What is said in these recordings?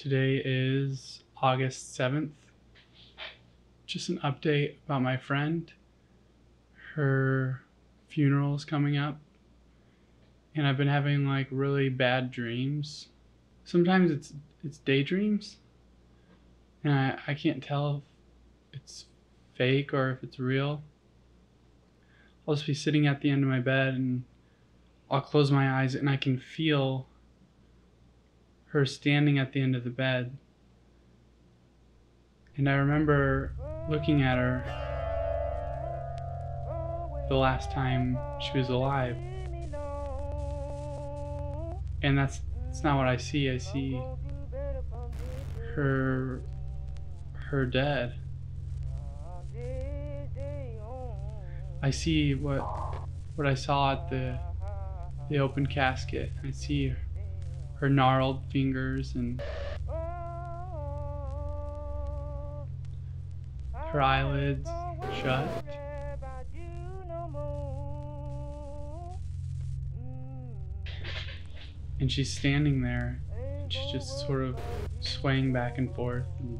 Today is August 7th. Just an update about my friend. Her funeral's coming up. And I've been having like really bad dreams. Sometimes it's it's daydreams. And I, I can't tell if it's fake or if it's real. I'll just be sitting at the end of my bed and I'll close my eyes and I can feel her standing at the end of the bed. And I remember looking at her the last time she was alive. And that's, that's not what I see. I see her her dead. I see what what I saw at the the open casket. I see her gnarled fingers and her eyelids shut. And she's standing there. And she's just sort of swaying back and forth. And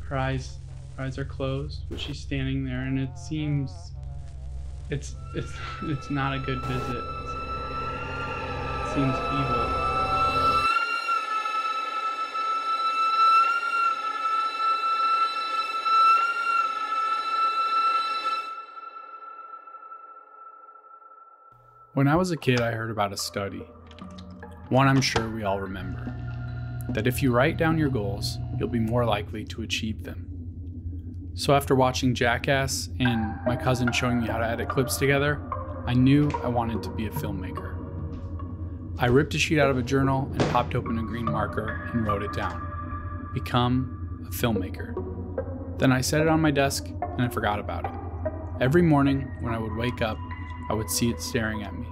her eyes, her eyes are closed, but she's standing there, and it seems it's it's it's not a good visit. Seems evil. When I was a kid, I heard about a study. One I'm sure we all remember. That if you write down your goals, you'll be more likely to achieve them. So after watching Jackass and my cousin showing me how to edit clips together, I knew I wanted to be a filmmaker. I ripped a sheet out of a journal and popped open a green marker and wrote it down. Become a filmmaker. Then I set it on my desk and I forgot about it. Every morning when I would wake up, I would see it staring at me,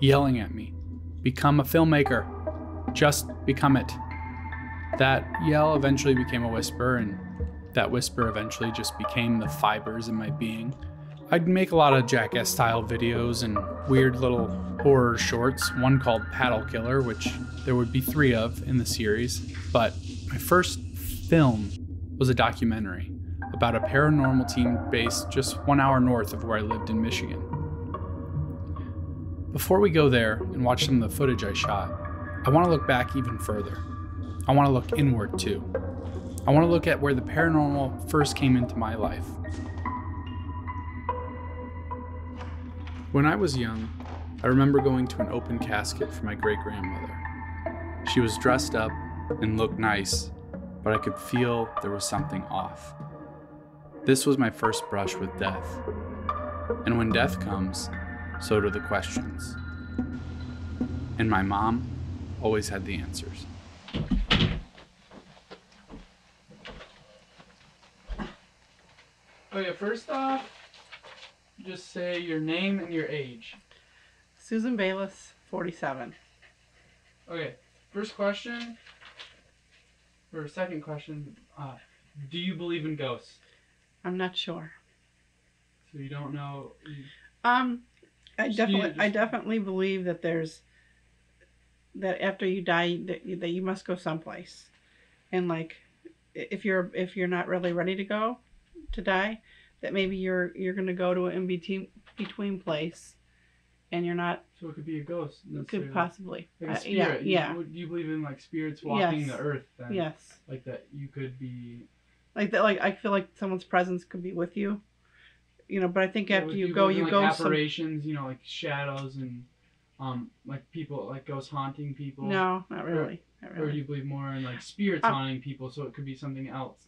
yelling at me, Become a filmmaker. Just become it. That yell eventually became a whisper, and that whisper eventually just became the fibers in my being. I'd make a lot of jackass style videos and weird little horror shorts, one called Paddle Killer, which there would be three of in the series. But my first film was a documentary about a paranormal team based just one hour north of where I lived in Michigan. Before we go there and watch some of the footage I shot, I want to look back even further. I want to look inward too. I want to look at where the paranormal first came into my life. When I was young, I remember going to an open casket for my great grandmother. She was dressed up and looked nice, but I could feel there was something off. This was my first brush with death. And when death comes, so do the questions. And my mom always had the answers. Okay, first off, just say your name and your age. Susan Balas, 47. Okay, first question, or second question, uh, do you believe in ghosts? I'm not sure. So you don't know. You, Um, I definitely, you I definitely believe that there's that after you die that you, that you must go someplace, and like if you're if you're not really ready to go to die, that maybe you're you're gonna go to an in between between place, and you're not so it could be a ghost. could possibly Like a uh, spirit. yeah You- yeah would- Do you believe in like spirits walking Yes. the earth? Then? yes Like that, you could be. like that like I feel like someone's presence could be with you, you know. But I think Yeah, after would you go, in, you like, go some. apparitions. You know, like shadows and, um, like people, like ghosts haunting people. No, not really. Not Or do really. you believe more in like spirits Um, haunting people? So it could be something else.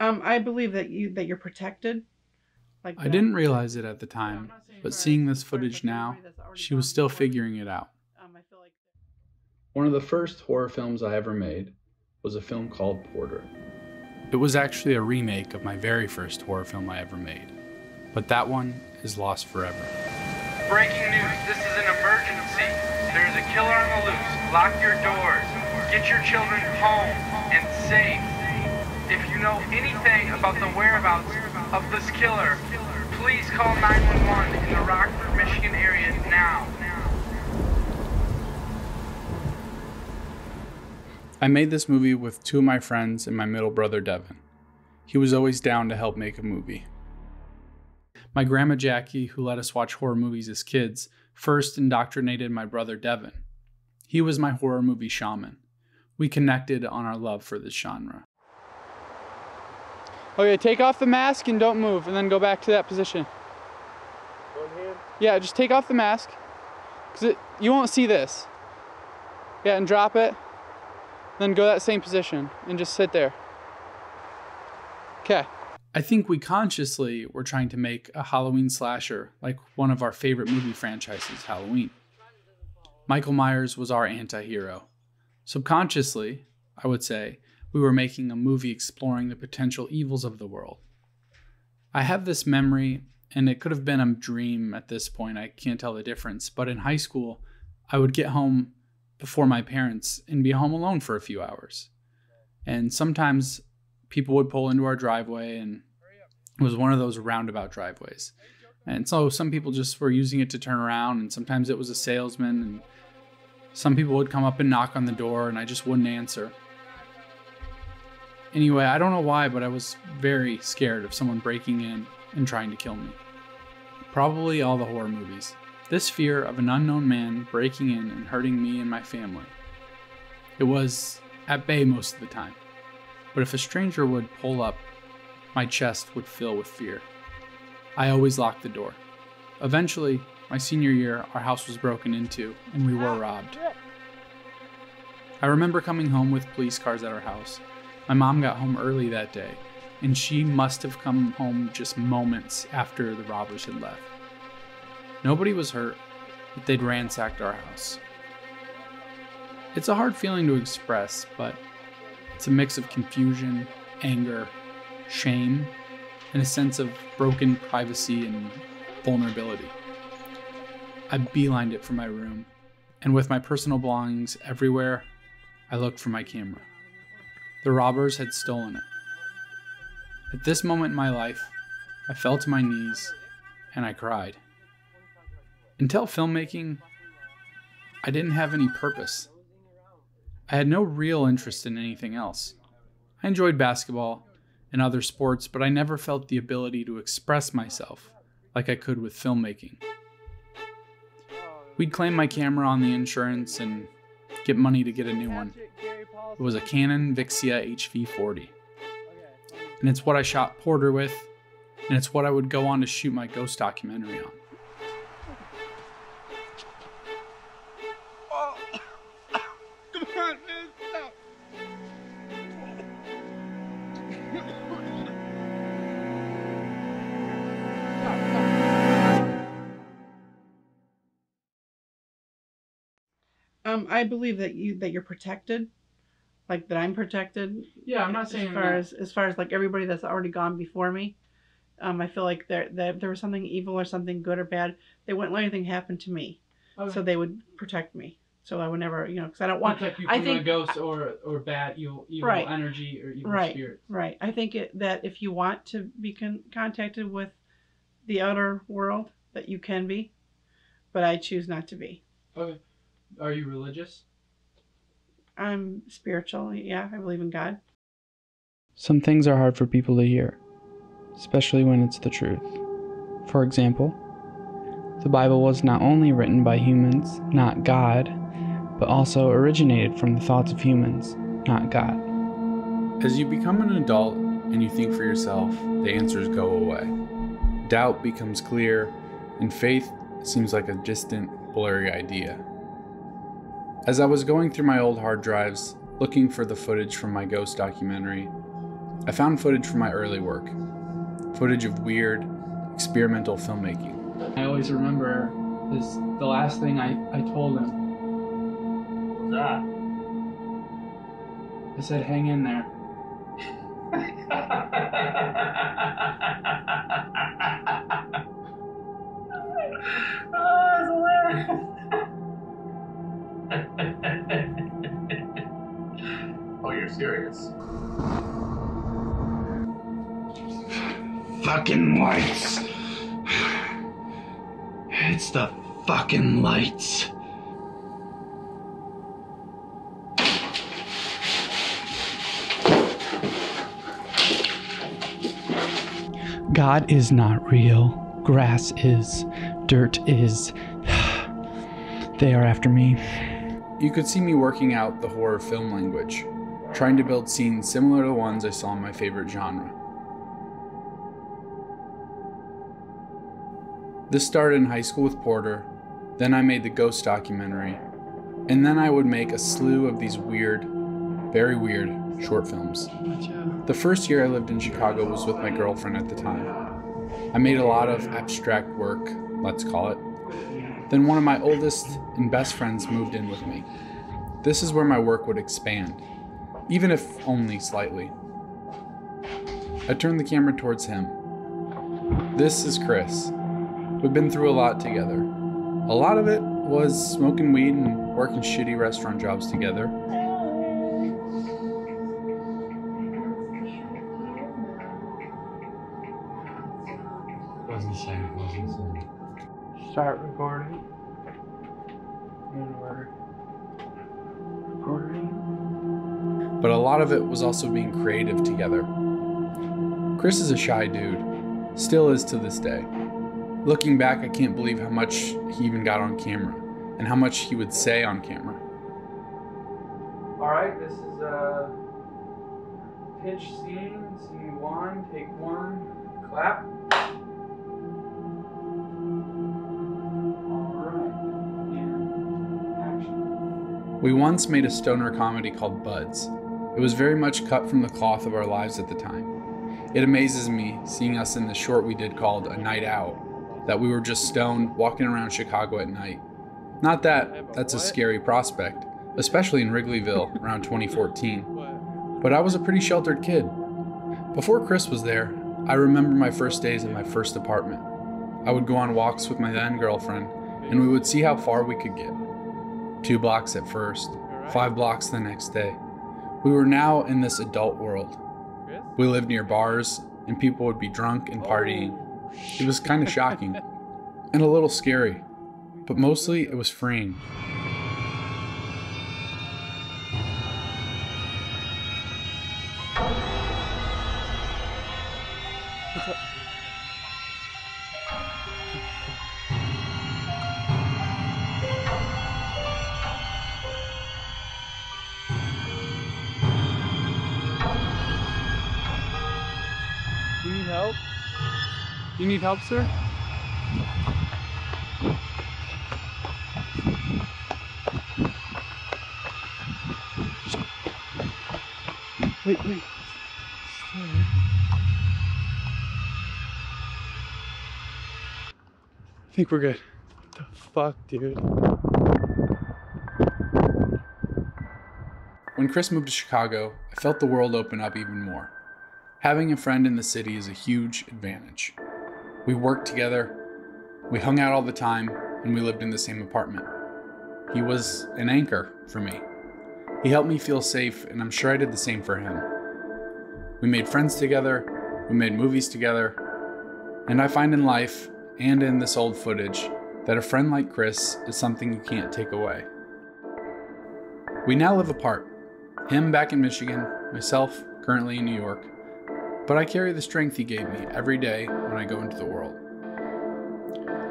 Um, I believe that you that you're protected. Like I didn't realize it at the time, not but for- seeing this footage now, everybody that's already she was still before, figuring it out. Um, I feel like One of the first horror films I ever made was a film called Porter. It was actually a remake of my very first horror film I ever made, but that one is lost forever. Breaking news, this is an emergency. There's a killer on the loose. Lock your doors. Get your children home and safe. If you know anything about the whereabouts of this killer, please call 911 in the Rockford, Michigan area now. I made this movie with two of my friends and my middle brother Devin. He was always down to help make a movie. My grandma Jackie, who let us watch horror movies as kids, first indoctrinated my brother Devin. He was my horror movie shaman. We connected on our love for this genre. Okay, take off the mask and don't move, and then go back to that position. One hand? Yeah, just take off the mask, because you won't see this. Yeah, and drop it. Then go that same position and just sit there. Okay. I think we consciously were trying to make a Halloween slasher like one of our favorite movie franchises, Halloween. Michael Myers was our anti hero. Subconsciously, I would say, we were making a movie exploring the potential evils of the world. I have this memory, and it could have been a dream at this point, I can't tell the difference, but in high school, I would get home before my parents and be home alone for a few hours. And sometimes people would pull into our driveway, and it was one of those roundabout driveways. And so some people just were using it to turn around, and sometimes it was a salesman, and some people would come up and knock on the door, and I just wouldn't answer. Anyway, I don't know why, but I was very scared of someone breaking in and trying to kill me. Probably all the horror movies. This fear of an unknown man breaking in and hurting me and my family. It was at bay most of the time, but if a stranger would pull up, my chest would fill with fear. I always locked the door. Eventually, my senior year, our house was broken into and we were robbed. I remember coming home with police cars at our house. My mom got home early that day, and she must have come home just moments after the robbers had left. Nobody was hurt, but they'd ransacked our house. It's a hard feeling to express, but it's a mix of confusion, anger, shame, and a sense of broken privacy and vulnerability. I beelined it for my room, and with my personal belongings everywhere, I looked for my camera. The robbers had stolen it. At this moment in my life, I fell to my knees and I cried. Until filmmaking, I didn't have any purpose. I had no real interest in anything else. I enjoyed basketball and other sports, but I never felt the ability to express myself like I could with filmmaking. We'd claim my camera on the insurance and get money to get a new one. It was a Canon Vixia HV40. And it's what I shot Porter with, and it's what I would go on to shoot my ghost documentary on. Um, I believe that you that you're protected, like that I'm protected. Yeah, I'm not saying as far that. as as far as like everybody that's already gone before me. Um, I feel like there that there was something evil or something good or bad, they wouldn't let anything happen to me. So they would protect me. So I would never, you know, because I don't want. protect you I from think- a ghost or or bad evil, evil Right. energy or evil Right. spirit. Right. I think it, that if you want to be con- contacted with the outer world, that you can be, but I choose not to be. Okay. Are you religious? I'm spiritual. Yeah, I believe in God. Some things are hard for people to hear, especially when it's the truth. For example, the Bible was not only written by humans, not God, but also originated from the thoughts of humans, not God. As you become an adult and you think for yourself, the answers go away. Doubt becomes clear, and faith seems like a distant, blurry idea. As I was going through my old hard drives, looking for the footage from my ghost documentary, I found footage from my early work footage of weird, experimental filmmaking. I always remember this the last thing I, I told him. What's that? I said, hang in there. Fucking lights. It's the fucking lights. God is not real. Grass is. Dirt is. they are after me. You could see me working out the horror film language trying to build scenes similar to the ones I saw in my favorite genre. This started in high school with Porter, then I made the Ghost documentary, and then I would make a slew of these weird, very weird short films. The first year I lived in Chicago was with my girlfriend at the time. I made a lot of abstract work, let's call it. Then one of my oldest and best friends moved in with me. This is where my work would expand, even if only slightly. I turned the camera towards him. This is Chris. We've been through a lot together. A lot of it was smoking weed and working shitty restaurant jobs together. Wasn't safe, wasn't safe. Start recording. But a lot of it was also being creative together. Chris is a shy dude, still is to this day. Looking back, I can't believe how much he even got on camera and how much he would say on camera. All right, this is a pitch scene, scene one, take one, clap. All right, and action. We once made a stoner comedy called Buds. It was very much cut from the cloth of our lives at the time. It amazes me seeing us in the short we did called A Night Out, that we were just stoned walking around Chicago at night. Not that that's a scary prospect, especially in Wrigleyville around 2014. But I was a pretty sheltered kid. Before Chris was there, I remember my first days in my first apartment. I would go on walks with my then girlfriend, and we would see how far we could get. Two blocks at first, five blocks the next day. We were now in this adult world. We lived near bars, and people would be drunk and partying. Oh, it was kind of shocking and a little scary, but mostly it was freeing. You need help, sir? Wait, wait. I think we're good. What the fuck, dude? When Chris moved to Chicago, I felt the world open up even more. Having a friend in the city is a huge advantage. We worked together, we hung out all the time, and we lived in the same apartment. He was an anchor for me. He helped me feel safe, and I'm sure I did the same for him. We made friends together, we made movies together, and I find in life and in this old footage that a friend like Chris is something you can't take away. We now live apart. Him back in Michigan, myself currently in New York, but I carry the strength he gave me every day when I go into the world.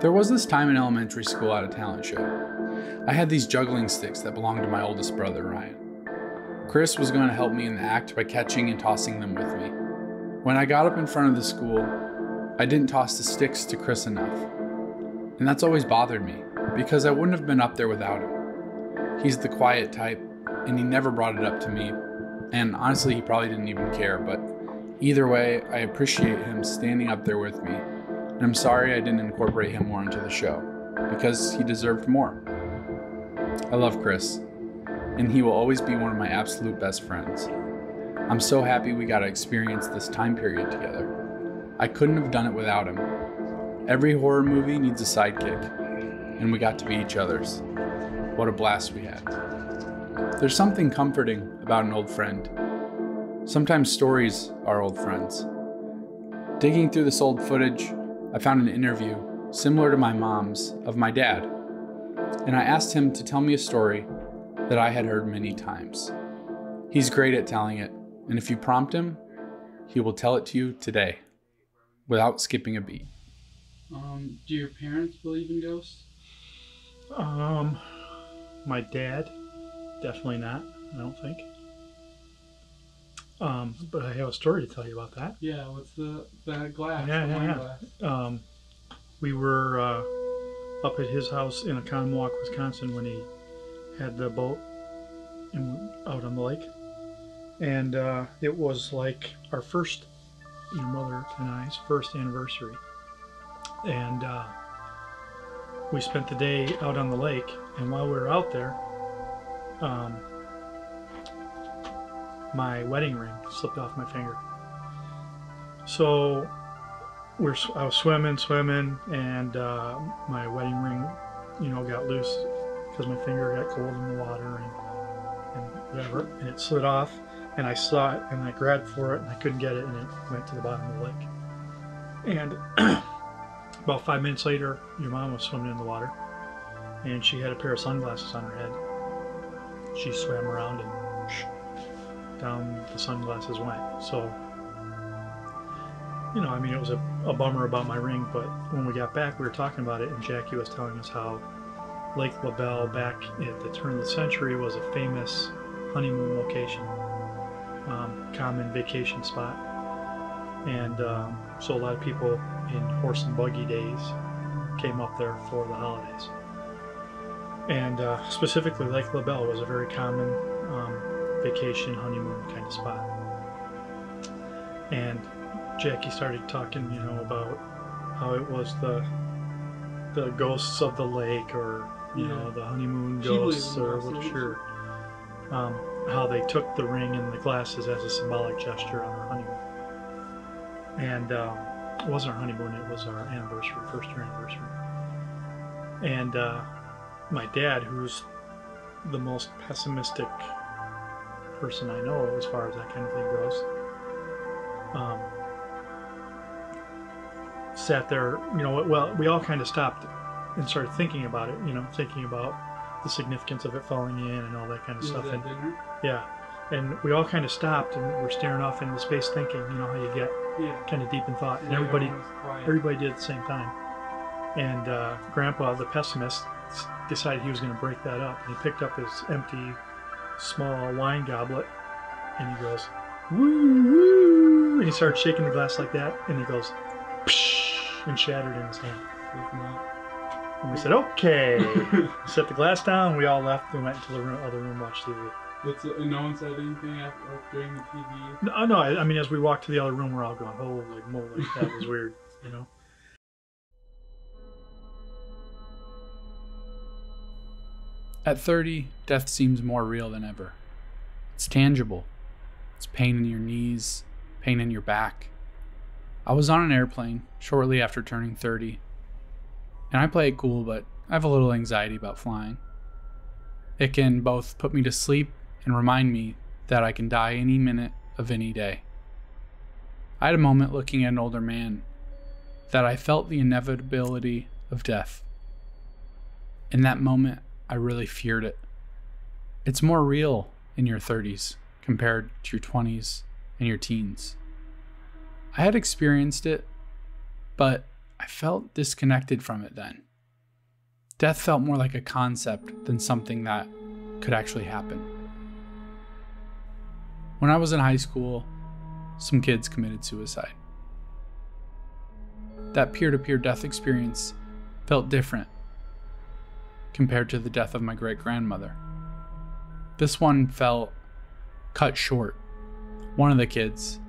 There was this time in elementary school at a talent show. I had these juggling sticks that belonged to my oldest brother, Ryan. Chris was going to help me in the act by catching and tossing them with me. When I got up in front of the school, I didn't toss the sticks to Chris enough. And that's always bothered me, because I wouldn't have been up there without him. He's the quiet type, and he never brought it up to me. And honestly, he probably didn't even care, but either way, I appreciate him standing up there with me. And I'm sorry I didn't incorporate him more into the show, because he deserved more. I love Chris, and he will always be one of my absolute best friends. I'm so happy we got to experience this time period together. I couldn't have done it without him. Every horror movie needs a sidekick, and we got to be each other's. What a blast we had. There's something comforting about an old friend. Sometimes stories are old friends. Digging through this old footage, I found an interview similar to my mom's of my dad, and I asked him to tell me a story that I had heard many times. He's great at telling it, and if you prompt him, he will tell it to you today. without skipping a beat. Um, do your parents believe in ghosts? Um, my dad, definitely not. I don't think. Um, but I have a story to tell you about that. Yeah, what's the the glass? Yeah, the yeah, yeah. Um, we were uh, up at his house in Oconomowoc, Wisconsin, when he had the boat out on the lake, and uh, it was like our first, your mother and I's first anniversary, and uh, we spent the day out on the lake. And while we were out there, um, my wedding ring slipped off my finger. So we're I was swimming, swimming, and uh, my wedding ring, you know, got loose because my finger got cold in the water and, and whatever, and it slid off. And I saw it, and I grabbed for it, and I couldn't get it, and it went to the bottom of the lake. And about five minutes later, your mom was swimming in the water, and she had a pair of sunglasses on her head. She swam around and down the sunglasses went. So you know, I mean, it was a, a bummer about my ring, but when we got back, we were talking about it, and Jackie was telling us how Lake LaBelle, back at the turn of the century, was a famous honeymoon location, um, common vacation spot. And um, so a lot of people in horse and buggy days came up there for the holidays. And uh, specifically, Lake LaBelle was a very common vacation honeymoon kind of spot. And Jackie started talking, you know, about how it was the the ghosts of the lake, or you Yeah. know, the honeymoon ghosts, or ghosts, what sure. Um, how they took the ring and the glasses as a symbolic gesture on our honeymoon. And um, it wasn't our honeymoon; it was our anniversary, first year anniversary. And uh, my dad, who's the most pessimistic person I know as far as that kind of thing goes, um, sat there, you know, well, we all kind of stopped and started thinking about it, you know, thinking about the significance of it falling in and all that kind of Was stuff. And yeah, and we all kind of stopped and we're staring off into space thinking, you know, how you get Yeah. kind of deep in thought. And everybody, everyone was quiet. everybody did at the same time. And uh, Grandpa, the pessimist, decided he was going to break that up. And he picked up his empty, small wine goblet, and he goes, "Woo woo!" And he starts shaking the glass like that, and he goes, Psh, and shattered in his hand. And we said, "Okay." Set the glass down. We all left and went into the room, other room, watched TV. What's and no one said anything after, like, during the TV. No, no. I, I mean, as we walked to the other room, we're all going, "Holy moly, that was weird," you know. At 30, death seems more real than ever. It's tangible. It's pain in your knees, pain in your back. I was on an airplane shortly after turning 30, and I play it cool, but I have a little anxiety about flying. It can both put me to sleep and remind me that I can die any minute of any day. I had a moment looking at an older man that I felt the inevitability of death. In that moment, I really feared it. It's more real in your 30s compared to your 20s and your teens. I had experienced it, but I felt disconnected from it then. Death felt more like a concept than something that could actually happen. When I was in high school, some kids committed suicide. That peer to peer death experience felt different compared to the death of my great grandmother. This one felt cut short. One of the kids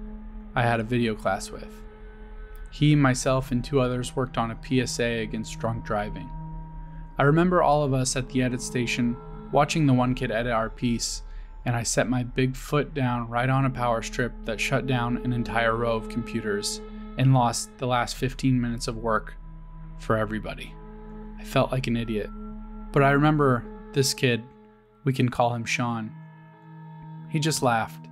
I had a video class with. He, myself, and two others worked on a PSA against drunk driving. I remember all of us at the edit station watching the one kid edit our piece, and I set my big foot down right on a power strip that shut down an entire row of computers and lost the last 15 minutes of work for everybody. I felt like an idiot. But I remember this kid, we can call him Sean. He just laughed.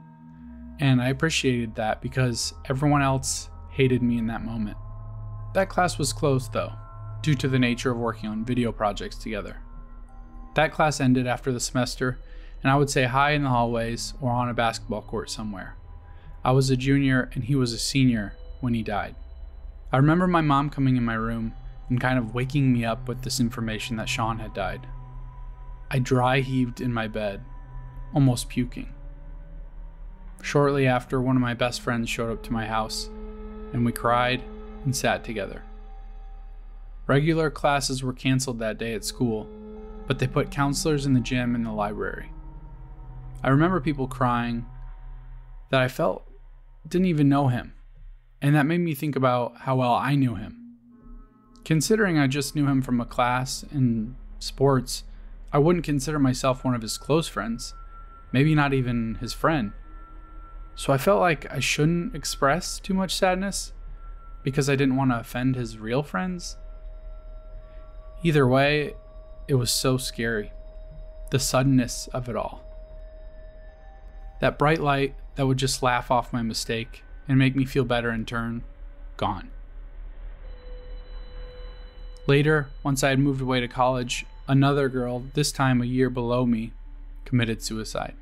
And I appreciated that because everyone else hated me in that moment. That class was closed though, due to the nature of working on video projects together. That class ended after the semester, and I would say hi in the hallways or on a basketball court somewhere. I was a junior and he was a senior when he died. I remember my mom coming in my room and kind of waking me up with this information that Sean had died. I dry heaved in my bed, almost puking. Shortly after, one of my best friends showed up to my house, and we cried and sat together. Regular classes were canceled that day at school, but they put counselors in the gym and the library. I remember people crying that I felt didn't even know him, and that made me think about how well I knew him. Considering I just knew him from a class in sports, I wouldn't consider myself one of his close friends, maybe not even his friend. So I felt like I shouldn't express too much sadness because I didn't want to offend his real friends. Either way, it was so scary. The suddenness of it all. That bright light that would just laugh off my mistake and make me feel better in turn, gone. Later, once I had moved away to college, another girl, this time a year below me, committed suicide.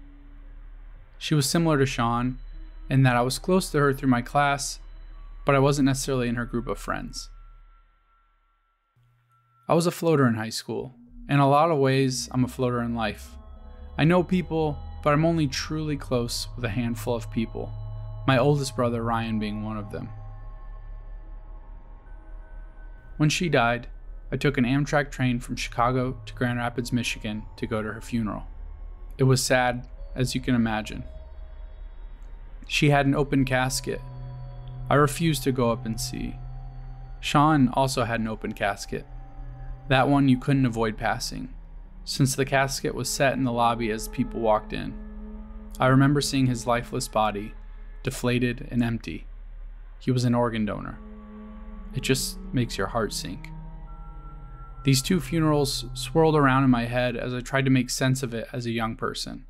She was similar to Sean in that I was close to her through my class, but I wasn't necessarily in her group of friends. I was a floater in high school. In a lot of ways, I'm a floater in life. I know people, but I'm only truly close with a handful of people, my oldest brother Ryan being one of them. When she died, I took an Amtrak train from Chicago to Grand Rapids, Michigan to go to her funeral. It was sad, as you can imagine. She had an open casket. I refused to go up and see. Sean also had an open casket. That one you couldn't avoid passing, since the casket was set in the lobby as people walked in. I remember seeing his lifeless body, deflated and empty. He was an organ donor. It just makes your heart sink. These two funerals swirled around in my head as I tried to make sense of it as a young person.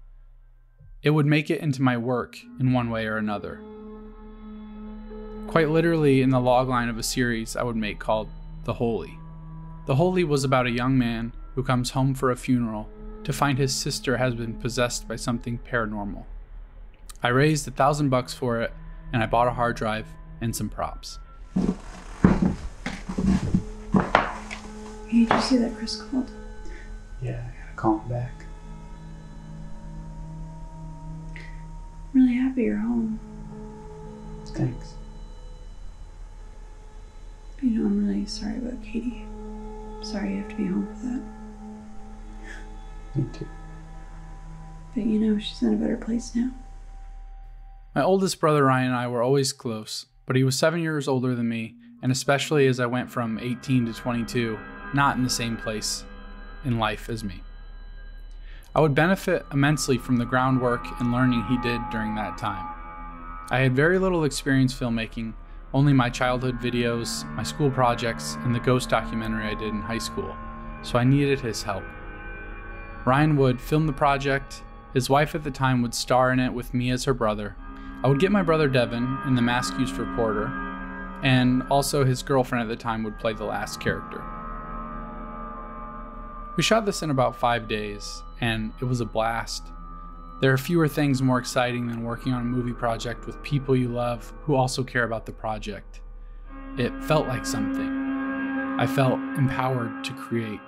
It would make it into my work in one way or another. Quite literally, in the logline of a series I would make called The Holy. The Holy was about a young man who comes home for a funeral to find his sister has been possessed by something paranormal. I raised a thousand bucks for it, and I bought a hard drive and some props. Hey, did you see that Chris called? Yeah, I gotta call him back. I'm really happy you're home. Thanks. But, you know, I'm really sorry about Katie. Sorry you have to be home for that. Me too. But you know, she's in a better place now. My oldest brother Ryan and I were always close, but he was seven years older than me, and especially as I went from 18 to 22, not in the same place in life as me. I would benefit immensely from the groundwork and learning he did during that time. I had very little experience filmmaking, only my childhood videos, my school projects, and the ghost documentary I did in high school, so I needed his help. Ryan would film the project, his wife at the time would star in it with me as her brother. I would get my brother Devin in the mask used for Porter, and also his girlfriend at the time would play the last character. We shot this in about five days, and it was a blast. There are fewer things more exciting than working on a movie project with people you love who also care about the project. It felt like something. I felt empowered to create.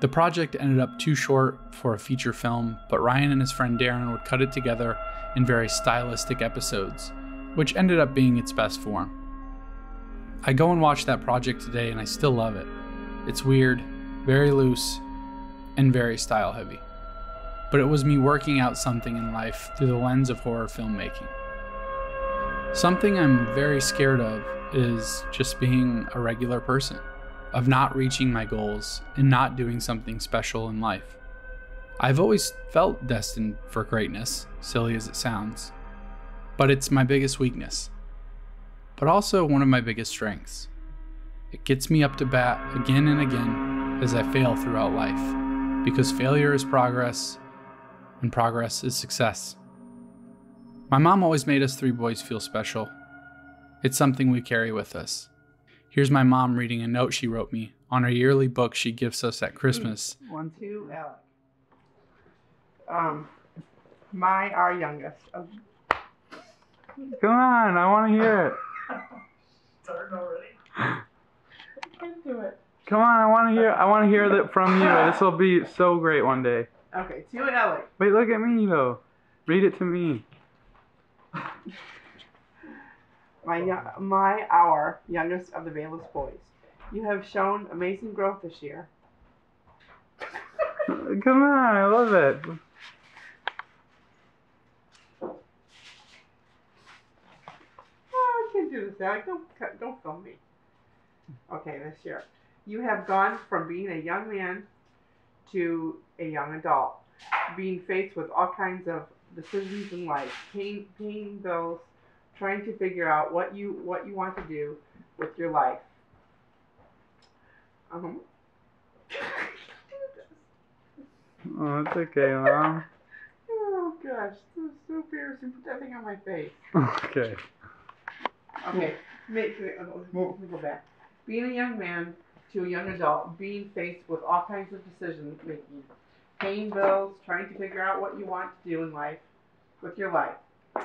The project ended up too short for a feature film, but Ryan and his friend Darren would cut it together in very stylistic episodes, which ended up being its best form. I go and watch that project today and I still love it. It's weird, very loose, and very style heavy. But it was me working out something in life through the lens of horror filmmaking. Something I'm very scared of is just being a regular person, of not reaching my goals and not doing something special in life. I've always felt destined for greatness, silly as it sounds, but it's my biggest weakness, but also one of my biggest strengths. It gets me up to bat again and again as I fail throughout life, because failure is progress and progress is success. My mom always made us three boys feel special. It's something we carry with us. Here's my mom reading a note she wrote me on a yearly book she gives us at Christmas. One, two, Alec. Um, my, our youngest. Come on, I want to hear it. Starting already. I can't do it. Come on, I want to hear. I want to hear that from you. This will be so great one day. Okay, to Ellie. Wait, look at me though. Read it to me. My, yo- my, our youngest of the Balas boys. You have shown amazing growth this year. Come on, I love it. Oh, I can't do this, Alec. Don't, don't film me. Okay, this year. You have gone from being a young man to a young adult, being faced with all kinds of decisions in life, paying, paying bills, trying to figure out what you what you want to do with your life. Um, Oh, it's okay, mom. oh gosh, so, so embarrassing. Put that thing on my face. Okay. Okay, make, let me go back. Being a young man to a young adult, being faced with all kinds of decisions making, paying bills, trying to figure out what you want to do in life, with your life.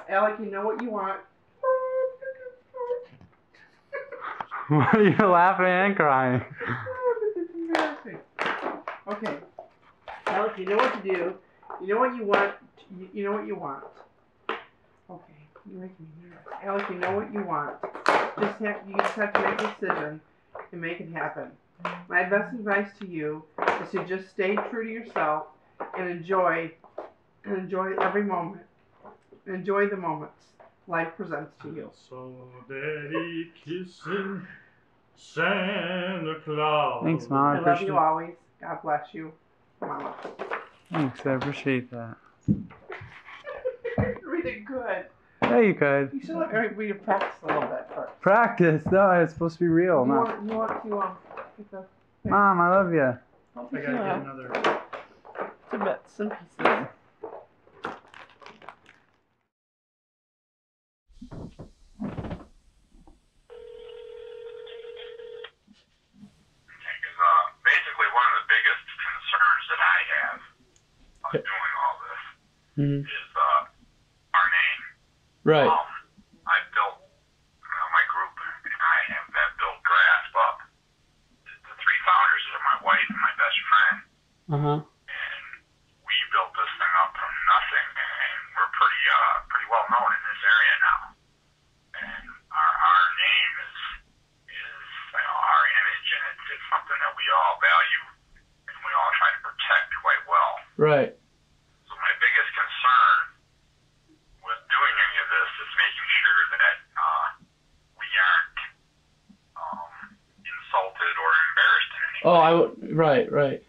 Alec, you know what you want. Why are you laughing and crying? this is embarrassing. Okay, Alec, you know what to do. You know what you want. You know what you want. Okay, you're making me nervous. Alec, you know what you want. Just have you just have to make a decision and make it happen. My best advice to you is to just stay true to yourself and enjoy and enjoy every moment. Enjoy the moments life presents to you. So daddy kissing Santa Claus. Thanks, Mom. I I love appreciate you always. God bless you, Mama. Thanks, I appreciate that. Read it good. Yeah, you could. You should let me read it practice a little bit first. Practice. No, it's supposed to be real. You No. want, you want to um, get the Mom, I love you. I'll I pick gotta get another. Some bits and pieces. Because uh, basically one of the biggest concerns that I have on doing all this Mhm. is uh, our name. Right. Um, I built uh, my group, and I have, have built Grasp up. The, the three founders are my wife and my best friend, Uh huh. and we built this thing up from nothing, and we're pretty uh, pretty well known in this area now. And our our name is is you know, our image, and it's, it's something that we all value and we all try to protect quite well. Right. So my biggest concern with doing any of this is making sure that uh, we aren't um, insulted or embarrassed in any Oh, way. I w- right, right.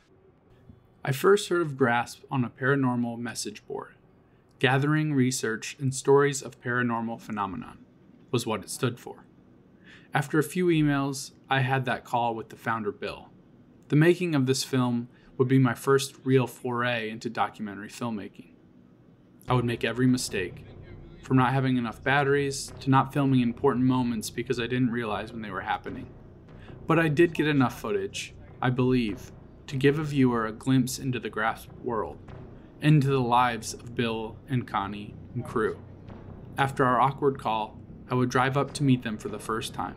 I first heard of GRASP on a paranormal message board. Gathering research and stories of paranormal phenomenon was what it stood for. After a few emails, I had that call with the founder, Bill. The making of this film would be my first real foray into documentary filmmaking. I would make every mistake, from not having enough batteries to not filming important moments because I didn't realize when they were happening. But I did get enough footage, I believe, to give a viewer a glimpse into the Grasp world, into the lives of Bill and Connie and crew. After our awkward call, I would drive up to meet them for the first time.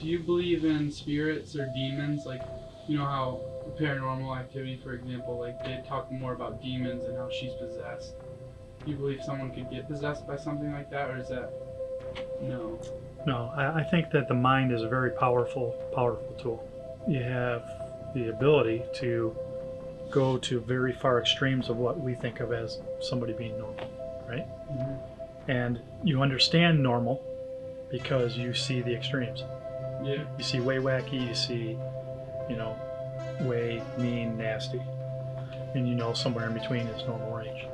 Do you believe in spirits or demons? Like, you know how paranormal activity, for example, like they talk more about demons and how she's possessed. Do you believe someone could get possessed by something like that, or is that no? No, I, I think that the mind is a very powerful, powerful tool. You have the ability to go to very far extremes of what we think of as somebody being normal, right? Mhm. And you understand normal because you see the extremes. Yeah. You see way wacky, you see, you know, way mean, nasty, and you know somewhere in between is normal range.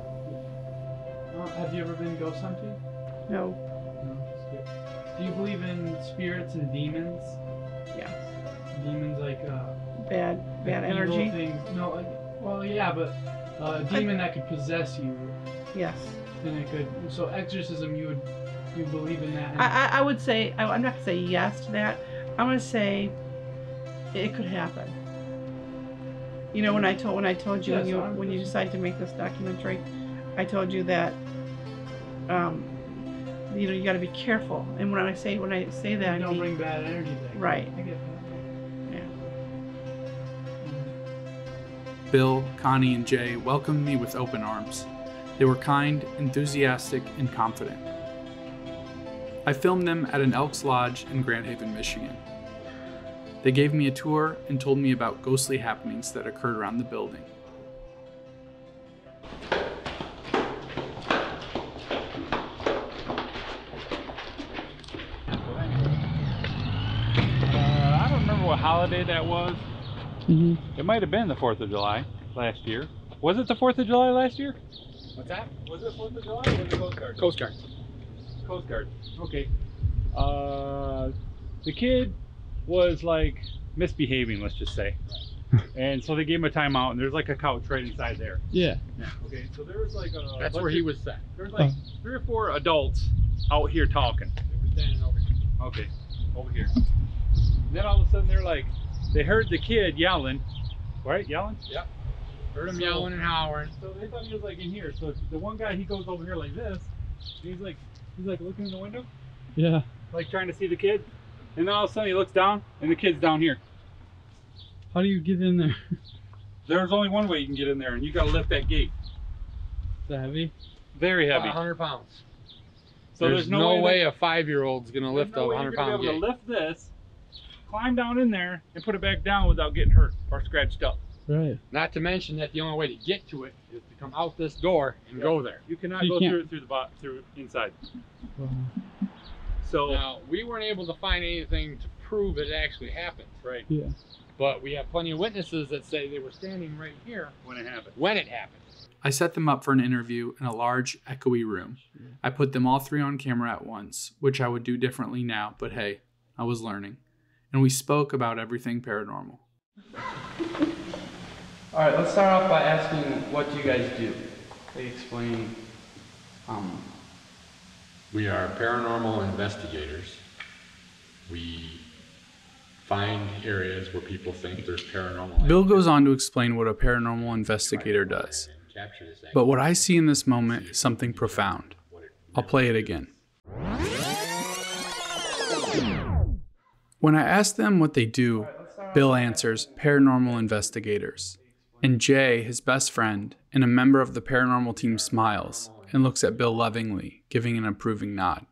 Uh, have you ever been ghost hunting? No. No. that's good. Do you believe in spirits and demons? Yes. Demons like uh, Bad. Bad evil energy. Things. No, like well, yeah, but uh, a demon that could possess you, Yes. and it could. So exorcism, you would you believe in that? I, I, I would say I, I'm not gonna say yes to that. I'm gonna say it could happen. You know when I told when I told you when you when you decided to make this documentary, I told you that um, you know you got to be careful. And when I say when I say that, I Don't mean bring bad energy back. Right. I get that. yeah. Mm-hmm. Bill, Connie, and Jay welcomed me with open arms. They were kind, enthusiastic, and confident. I filmed them at an Elks Lodge in Grand Haven, Michigan. They gave me a tour and told me about ghostly happenings that occurred around the building. What holiday that was. Mhm. It might have been the 4th of July last year. Was it the 4th of July last year? What's that? Was it 4th of July or was it Coast Guard? Coast Guard. Coast Guard. Okay. Uh, the kid was like misbehaving, let's just say. and so they gave him a timeout, and there's like a couch right inside there. Yeah. yeah. Okay, so there was like a. That's bunch where he was set. There's was like three or four adults out here talking. They were standing over here. Okay, over here. And then all of a sudden they're like, they heard the kid yelling, right? Yelling? Yep. Heard him So- yelling and hollering. So they thought he was like in here. So the one guy he goes over here like this. and He's like, he's like looking in the window, Yeah. like trying to see the kid. And then all of a sudden he looks down, and the kid's down here. How do you get in there? There's only one way you can get in there, and you got to lift that gate. Is that heavy? Very About heavy. 100 pounds. So there's, no, way, that- a five-year-old's gonna there's lift no a way 100 you're gonna be able gate. to lift this, climb down in there, and put it back down without getting hurt or scratched up. Right. Not to mention that the only way to get to it is to come out this door and go there. You cannot You go can't- through it through the bot through inside. Wow. So Now we weren't able to find anything to prove it actually happened, right Yeah. but we have plenty of witnesses that say they were standing right here when it happened. when it happened. I set them up for an interview in a large, echoey room. I put them all three on camera at once, which I would do differently now, but hey, I was learning. And we spoke about everything paranormal. All right, let's start off by asking, what do you guys do? They explain. Um, We are paranormal investigators. We find areas where people think there's paranormal. Bill goes on to explain what a paranormal investigator does. activity. Capture this But what I see in this moment is something profound. I'll play it again. When I ask them what they do, Bill answers paranormal investigators. And Jay, his best friend and a member of the paranormal team, smiles and looks at Bill lovingly, giving an approving nod.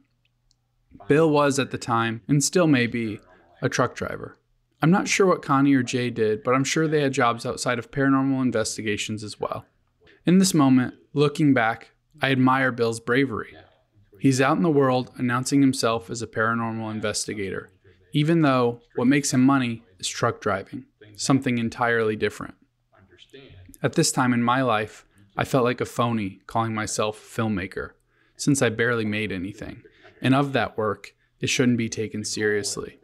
Bill was at the time, and still may be, a truck driver. I'm not sure what Connie or Jay did, but I'm sure they had jobs outside of paranormal investigations as well. In this moment, looking back, I admire Bill's bravery. He's out in the world announcing himself as a paranormal investigator, even though what makes him money is truck driving, something entirely different. At this time in my life, I felt like a phony calling myself a filmmaker, since I barely made anything, and of that work, it shouldn't be taken seriously.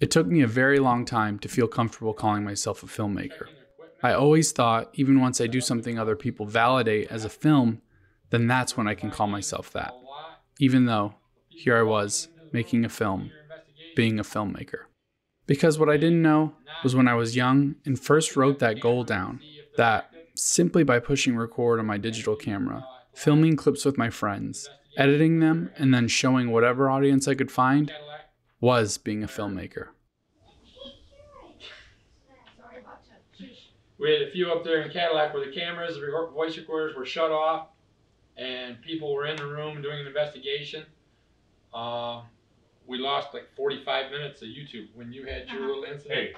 It took me a very long time to feel comfortable calling myself a filmmaker. I always thought, even once I do something other people validate as a film, then that's when I can call myself that. Even though here I was, making a film, being a filmmaker. Because what I didn't know was when I was young and first wrote that goal down, that simply by pushing record on my digital camera, filming clips with my friends, editing them, and then showing whatever audience I could find, was being a filmmaker. We had a few up there in Cadillac where the cameras, the voice recorders were shut off, and people were in the room doing an investigation. Uh, we lost like 45 minutes of YouTube when you had your uh-huh. little incident. Hey,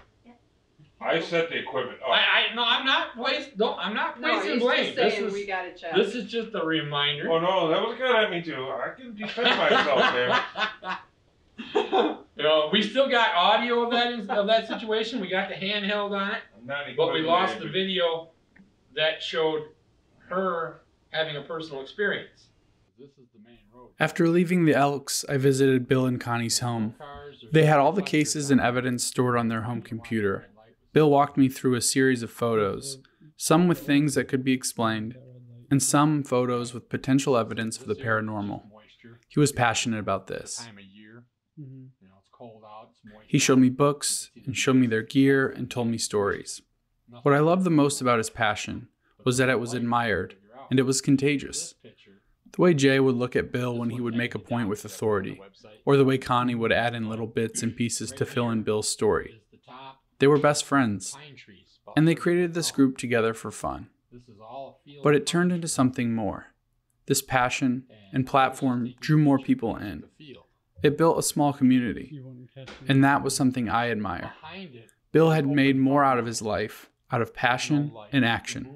I set the equipment up. I, I no, I'm not placing. Don't. I'm not No, placing he's blame. just this saying is we got it checked. this is just a reminder. Oh no, that was good at me too. I can defend myself there. you know, we still got audio of that of that situation. We got the handheld on it, I'm not but we equipped lost today, the video that showed her having a personal experience. This is the main road. After leaving the Elks, I visited Bill and Connie's home. They had all the cases and evidence stored on their home computer. Bill walked me through a series of photos, some with things that could be explained, and some photos with potential evidence for the paranormal. He was passionate about this. He showed me books and showed me their gear and told me stories. What I loved the most about his passion was that it was admired and it was contagious. The way Jay would look at Bill when he would make a point with authority, or the way Connie would add in little bits and pieces to fill in Bill's story. They were best friends, and they created this group together for fun. But it turned into something more. This passion and platform drew more people in. It built a small community, and that was something I admire. Bill had made more out of his life, out of passion and action.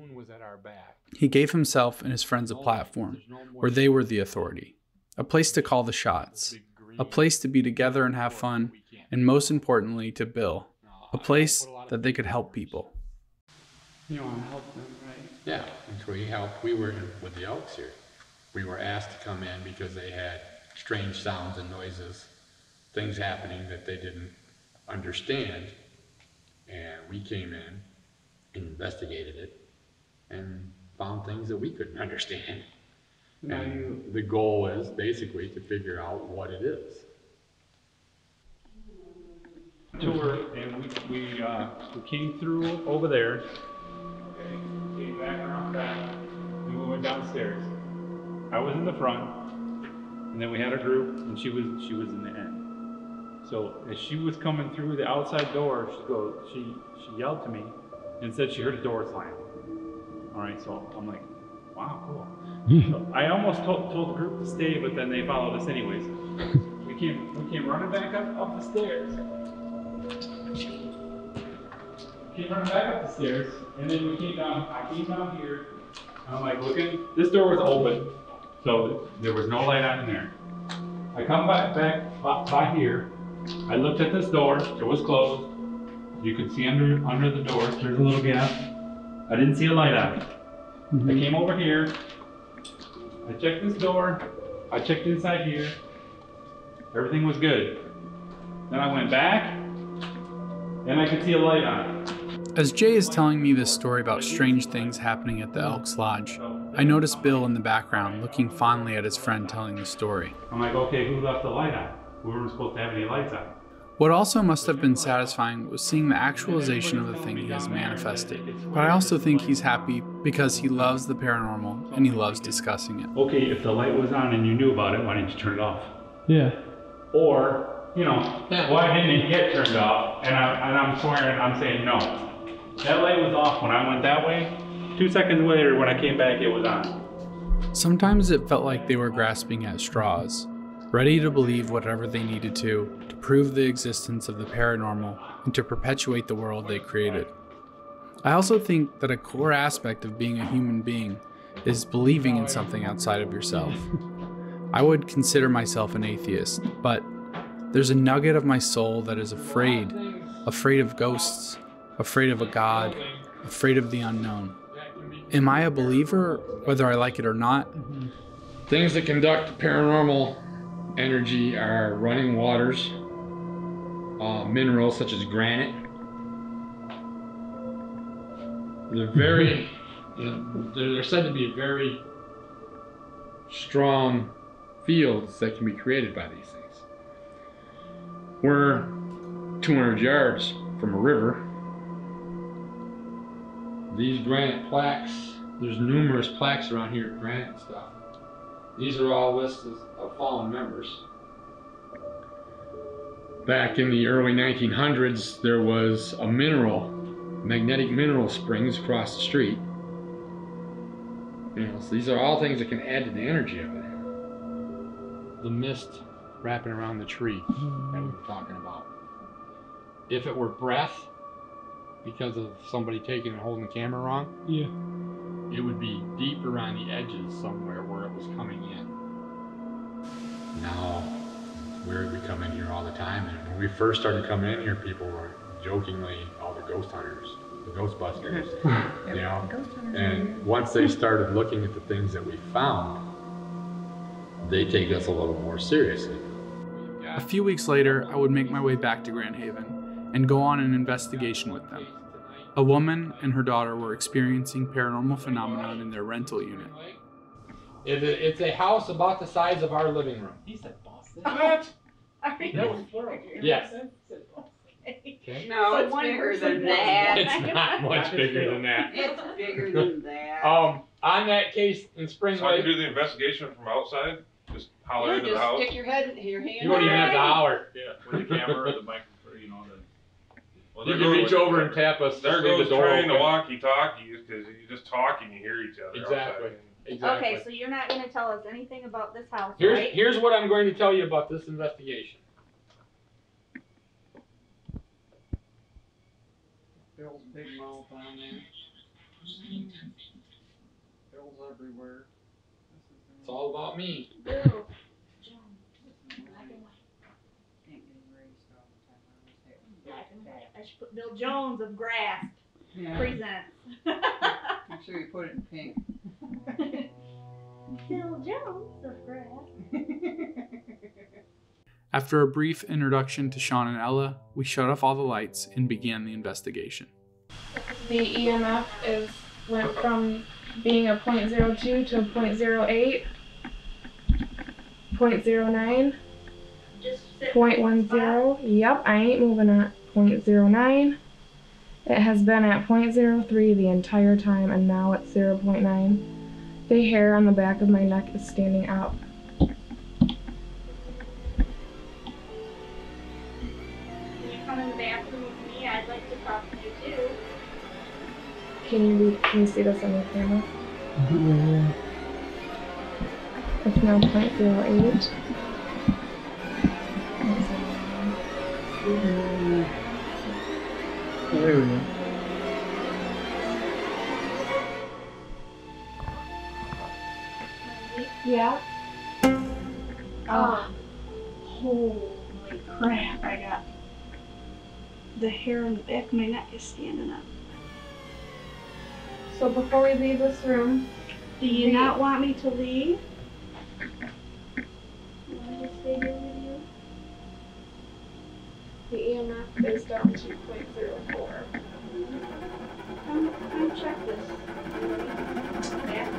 He gave himself and his friends a platform where they were the authority, a place to call the shots, a place to be together and have fun, and most importantly, to Bill, a place that they could help people. You want to help them, right? Yeah, and so we helped. We were with the Elks here. We were asked to come in because they had strange sounds and noises, things happening that they didn't understand. And we came in, and investigated it, and found things that we couldn't understand. Now and you- the goal is basically to figure out what it is. tour, and we, we, uh, we came through over there. Okay, came back around back, and we went downstairs. I was in the front, and then we had a group, and she was, she was in the end. So as she was coming through the outside door, she goes, she, she yelled to me and said she heard a door slam. All right, so I'm like, wow, cool. Hmm. So I almost told, told the group to stay, but then they followed us anyways. We came, we came running back up, up the stairs. Came running back up the stairs, and then we came down, I came down here, I'm like looking, this door was open, so there was no light on in there. I come back, back, by, by here, I looked at this door, it was closed. You could see under, under the door, there's a little gap. I didn't see a light on it. I mm-hmm. came over here, I checked this door, I checked inside here, everything was good. Then I went back, and I could see a light on it. As Jay is telling me this story about strange things happening at the Elks Lodge, I notice Bill in the background looking fondly at his friend telling the story. I'm like, okay, who left the light on? We weren't supposed to have any lights on. What also must have been satisfying was seeing the actualization of the thing he has manifested. But I also think he's happy because he loves the paranormal and he loves discussing it. Okay, if the light was on and you knew about it, why didn't you turn it off? Yeah. Or, you know, why didn't it get turned off? And, I, and I'm swearing, I'm saying no. That light was off when I went that way. Two seconds later, when I came back, it was on. Sometimes it felt like they were grasping at straws, ready to believe whatever they needed to to prove the existence of the paranormal and to perpetuate the world they created. I also think that a core aspect of being a human being is believing in something outside of yourself. I would consider myself an atheist, but there's a nugget of my soul that is afraid, afraid of ghosts, afraid of a god, afraid of the unknown. Am I a believer, whether I like it or not? Things that conduct paranormal energy are running waters, uh, minerals such as granite. They're very, they're, they're said to be very strong fields that can be created by these things. We're 200 yards from a river. These granite plaques, there's numerous plaques around here, granite stuff. These are all lists of of fallen members. Back in the early 1900s, there was a mineral, magnetic mineral springs across the street. You know, so these are all things that can add to the energy of it. The mist wrapping around the tree that we were talking about. If it were breath, because of somebody taking and holding the camera wrong, Yeah. it would be deep around the edges somewhere where it was coming in. Now, where we come in here all the time, and when we first started coming in here, people were jokingly all the ghost hunters, the Ghostbusters, you know. And once they started looking at the things that we found, they take us a little more seriously. A few weeks later, I would make my way back to Grand Haven and go on an investigation with them. A woman and her daughter were experiencing paranormal phenomenon in their rental unit. It, it's a house about the size of our living room. He said Boston. What? That was plural. Yes. No, So it's one bigger than was that. It's not much bigger than that. It's bigger than that. Um, on that case in Spring So I can do the investigation from outside? Just holler into the just house? stick your head, your hand. you won't even have to holler. Yeah, with the camera or the microphone, you know, the. Well, You can reach over and tap us. There just leave goes the door trying to open. walkie-talkies, because you just talk and you hear each other Exactly. outside. Exactly. Okay, so you're not gonna tell us anything about this house, Here's right? here's what I'm going to tell you about this investigation. Bill's big mouth on there. Bill's everywhere. It's all about me. Bill. Can't get him raised all the time. I Black and white. I should put Bill Jones of Grasp Yeah. presents. Make sure you put it in pink. Bill Jones of Grasp. After a brief introduction to Sean and Ella, we shut off all the lights and began the investigation. The EMF is went from being a .02 to a .08, .09, .10. Yep, I ain't moving at .09. It has been at .03 the entire time, and now it's 0.9. The hair on the back of my neck is standing out. Can you come in the bathroom with me? I'd like to talk to you too. Can you read, can you see this on your camera? It's now .08. There we go. Yeah. Oh, um, holy crap! I got the hair on the back of my neck is standing up. So before we leave this room, Do you not want me to leave? You want me stay here with you? the EMF is down to .04. Come, come check this. Bathroom.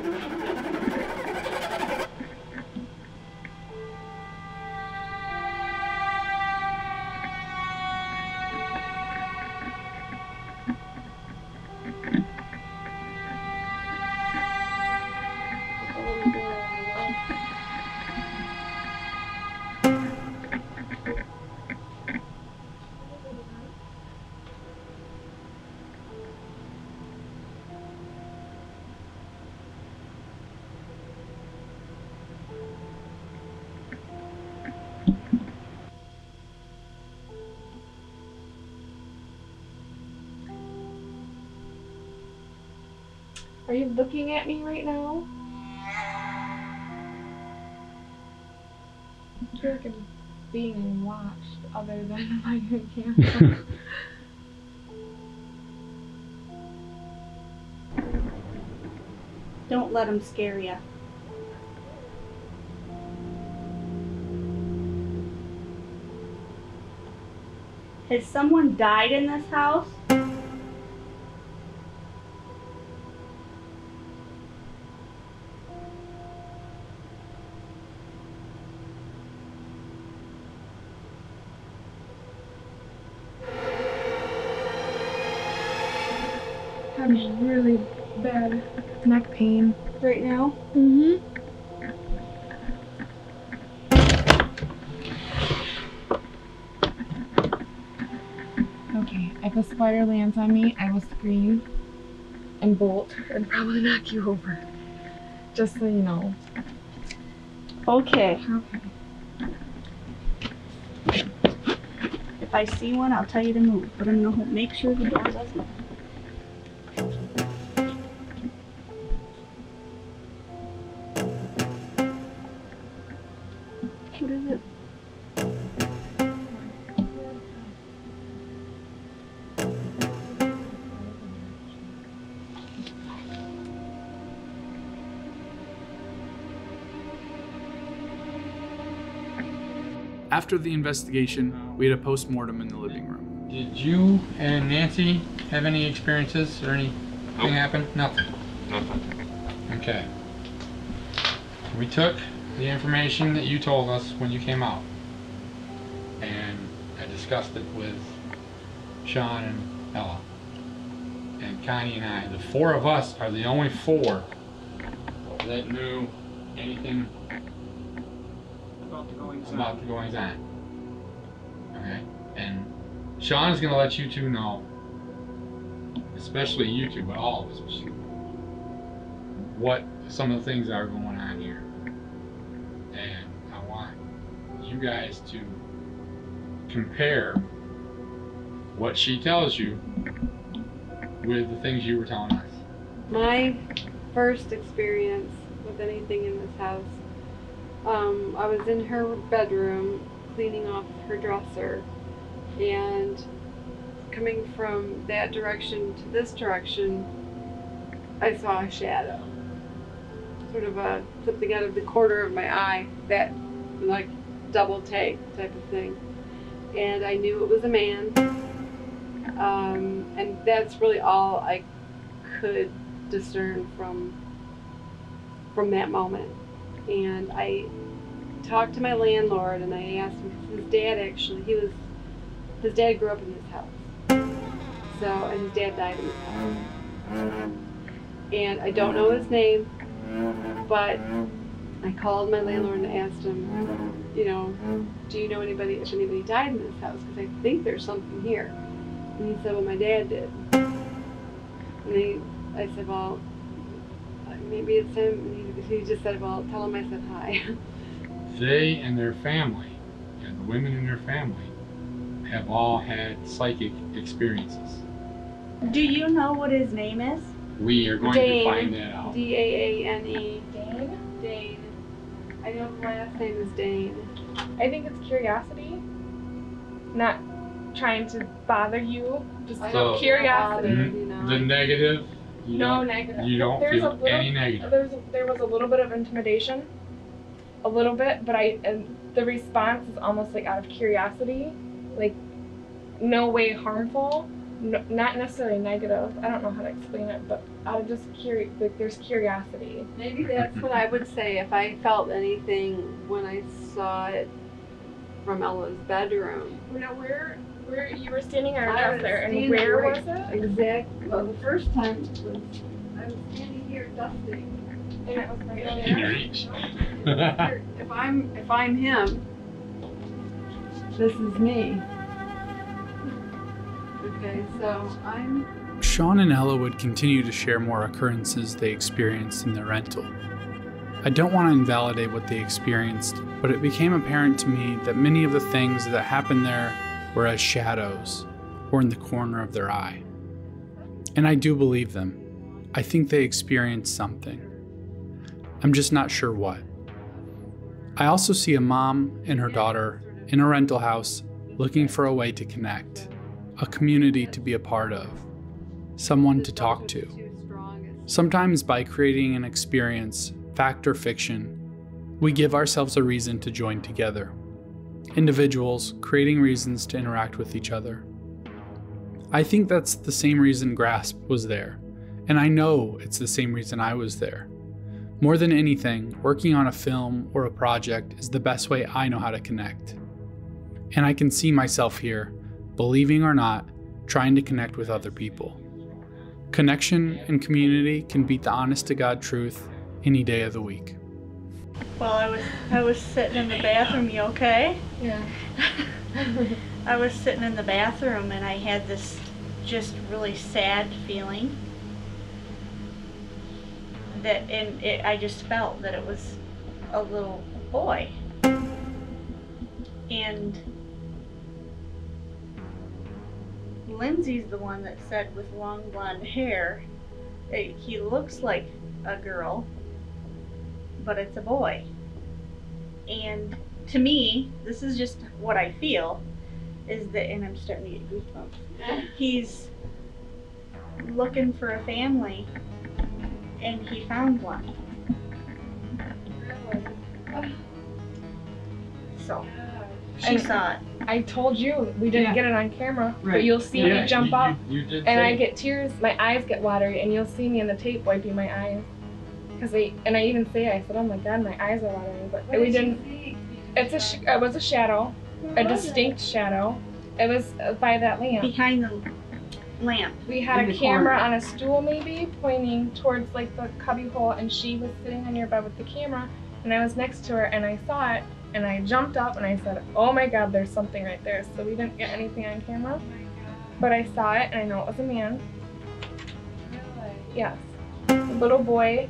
Are you looking at me right now? I feel like I'm being watched other than my your camera. Don't let him scare you. Has someone died in this house? Spider lands on me, I will scream and bolt and probably knock you over. Just so you know. Okay. Okay. If I see one, I'll tell you to move, but I'm gonna make sure the door doesn't. After the investigation, we had a post mortem in the living room. Did you and Nancy have any experiences or anything Nope. happen? Nothing. Nothing. Okay. We took the information that you told us when you came out, and I discussed it with Sean and Ella, and Connie and I. The four of us are the only four that knew anything About the goings on. Okay? And Sean's gonna let you two know, especially you two, but all of us, what some of the things are going on here. And I want you guys to compare what she tells you with the things you were telling us. My first experience with anything in this house, um, I was in her bedroom cleaning off her dresser, and coming from that direction to this direction, I saw a shadow. Sort of a something out of the corner of my eye, that like double take type of thing. And I knew it was a man. Um, and that's really all I could discern from from that moment. And I talked to my landlord and I asked him his dad actually he was his dad grew up in this house. So and his dad died in this house. And I don't know his name, but I called my landlord and asked him, you know, do you know anybody if anybody died in this house? Because I think there's something here. And he said, well, my dad did. And he, I said, well, maybe it's him. He, he just said, well, tell him I said hi. They and their family, and the women in their family, have all had psychic experiences. Do you know what his name is? We are going Dane. to find that out. D A A N E. Dane? Dane. I know his last name is Dane. I think it's curiosity. Not trying to bother you, just So- curiosity. Mhm. The negative. You no don't, negative. You don't There's a feel little, any negative. There's there was a little bit of intimidation, a little bit, but I and the response is almost like out of curiosity, like no way harmful, no, not necessarily negative. I don't know how to explain it, but out of just curi like there's curiosity. Maybe that's what I would say if I felt anything when I saw it from Ella's bedroom. Now where where you were standing on our I was dresser, and standing where right- was it? Exactly. Well, the first time was I was standing here dusting. And it was right Can you there. reach? if I'm if I'm him, this is me. Okay, so I'm Sean and Ella would continue to share more occurrences they experienced in their rental. I don't want to invalidate what they experienced, but it became apparent to me that many of the things that happened there were as shadows or in the corner of their eye. And I do believe them. I think they experienced something. I'm just not sure what. I also see a mom and her daughter in a rental house looking for a way to connect, a community to be a part of, someone to talk to. Sometimes by creating an experience, fact or fiction, we give ourselves a reason to join together. Individuals creating reasons to interact with each other. I think that's the same reason Grasp was there, and I know it's the same reason I was there. More than anything, working on a film or a project is the best way I know how to connect. And I can see myself here, believing or not, trying to connect with other people. Connection and community can beat the honest to God truth any day of the week. Well, I was I was sitting in the bathroom. You okay? Yeah. I was sitting in the bathroom and I had this just really sad feeling. That and it, I just felt that it was a little boy. And Lindsay's the one that said with long blonde hair, eh, he looks like a girl, but it's a boy. And to me, this is just what I feel, is that, and I'm starting to get goosebumps. He's looking for a family, and he found one. So, she And saw it. I told you we didn't Yeah. get it on camera, but you'll see Yeah, me jump you- up, you- you and I get tears. My eyes get watery, and you'll see me in the tape wiping my eyes. Cause I and I even say I said, "Oh my God, my eyes are watering," but What we did didn't. see? It's a sh- it was a shadow, a distinct shadow. It was by that lamp. Behind the lamp? We had In a the camera corner. on a stool maybe pointing towards like the cubby hole and she was sitting on your bed with the camera and I was next to her and I saw it and I jumped up and I said, Oh my god, there's something right there. So we didn't get anything on camera. But I saw it and I know it was a man. Yes. A little boy.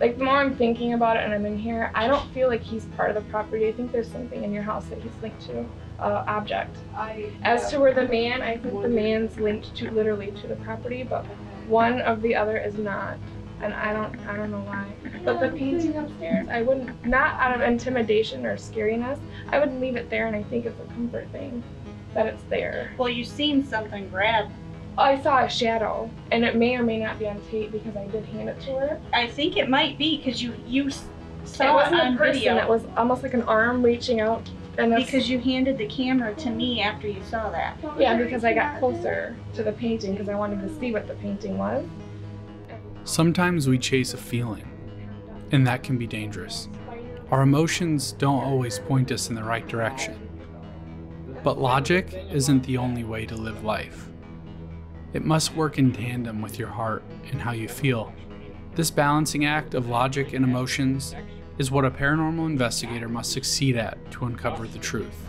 Like the more I'm thinking about it and I'm in here, I don't feel like he's part of the property. I think there's something in your house that he's linked to. Uh, object. I, As to where the man, I think the man's linked to literally to the property, but one of the other is not. And I don't I don't know why. But the painting upstairs, I wouldn't not out of intimidation or scariness, I wouldn't leave it there and I think it's a comfort thing that it's there. Well, you've seen something grab. I saw a shadow, and it may or may not be on tape because I did hand it to her. I think it might be because you you s- It saw it, wasn't on a person. video. It was almost like an arm reaching out, and that's, because you handed the camera to me after you saw that. yeah, because I got closer to the painting because I wanted to see what the painting was. Sometimes we chase a feeling, and that can be dangerous. Our emotions don't always point us in the right direction. But logic isn't the only way to live life. It must work in tandem with your heart and how you feel. This balancing act of logic and emotions is what a paranormal investigator must succeed at to uncover the truth.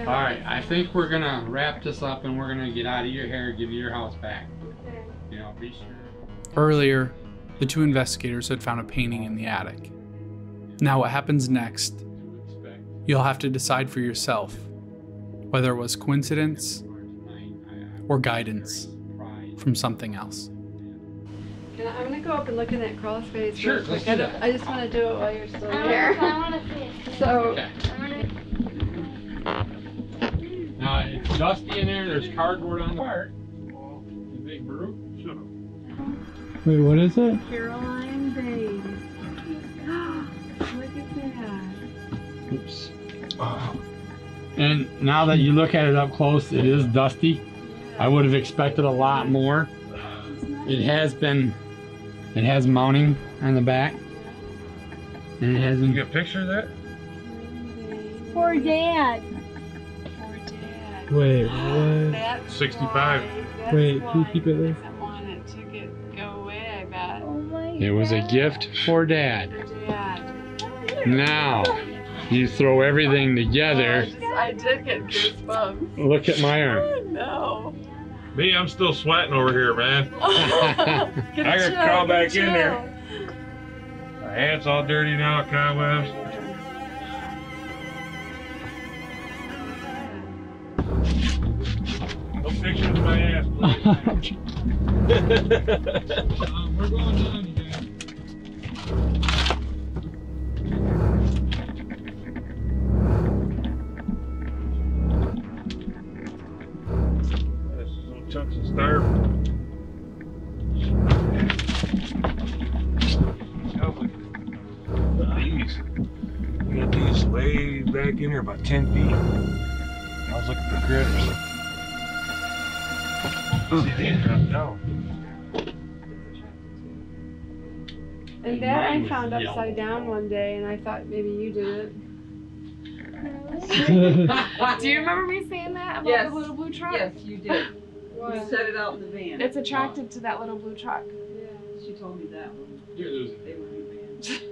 All right, I think we're gonna wrap this up and we're gonna get out of your hair, give you your house back. You know, be sure. Earlier, the two investigators had found a painting in the attic. Now, what happens next? You'll have to decide for yourself whether it was coincidence or guidance from something else. Can I, I'm gonna go up and look in that crawl space. Sure, let's do I, that. I just want to do it while you're still I wanna- here. I wanna see it. So, Okay. Now it's dusty in there. There's cardboard on the part. You big brute. Shut up. Wait, what is it? Caroline Bays. Look at that. Oops. And now that you look at it up close, it is dusty. I would have expected a lot more. It has been, it has mounting on the back. And it hasn't. You get a picture of that? Poor dad. Wait, ah, what? That's 65. why- that's Wait, can you keep it there? doesn't want it to get, go away, I bet. Oh my It was a gift for dad. Dad. Now, you throw everything I, together. just, I did get goosebumps. Look at my arm. Oh, no. Me, I'm still sweating over here, man. Good I gotta crawl good back in there. My hands all dirty now, cobwebs. No pictures of my ass, please. Um, we're going down, you guys. Back in here, about 10 feet. I was looking for critters. See, they dropped down. And that Mine I was found yellow. upside down one day, and I thought maybe you did it. Do you remember me saying that about Yes. the little blue truck? Yes, you did. What? You set it out in the van. It's attracted to that little blue truck. Yeah, She told me that one. You're losing.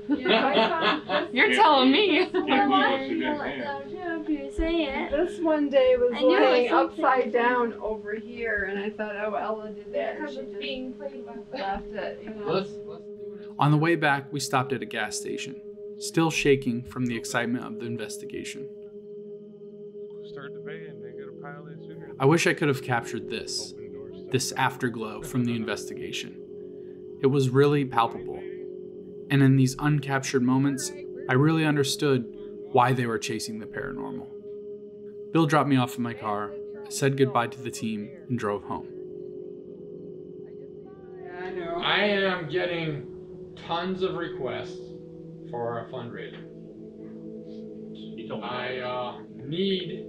You're telling me. Why did you let go jump? You say it. this one day was I knew it was laying something. upside down over here, and I thought, oh, Ella did that, and she just being left it. You know. Let's, let's do it. On the way back, we stopped at a gas station, still shaking from the excitement of the investigation. Start the van, they gotta pile in sooner. I wish I could have captured this, this afterglow from the investigation. It was really palpable. And in these uncaptured moments, I really understood why they were chasing the paranormal. Bill dropped me off in my car, said goodbye to the team, and drove home. I am getting tons of requests for a fundraiser. He told me I uh, need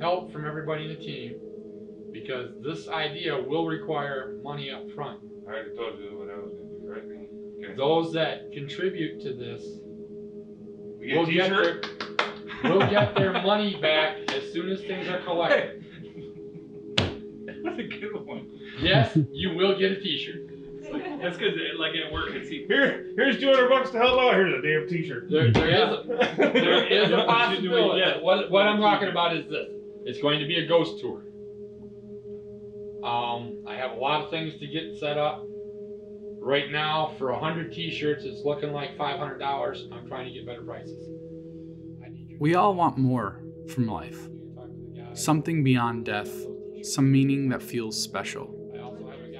help from everybody in the team because this idea will require money up front. I already told you what I was gonna do, right? Okay. Those that contribute to this We get a will get their t-shirt? will get their money back as soon as things are collected. That's a good one. Yes, you will get a T-shirt. That's because, like at work, it's here. Here's 200 bucks to help out. Here's a damn T-shirt. There, there is, a, there is a possibility. yeah. What, what I'm talking about is this. It's going to be a ghost tour. Um, I have a lot of things to get set up. Right now, for 100 T-shirts, it's looking like $500. I'm trying to get better prices. We all want more from life. Something beyond death, some meaning that feels special.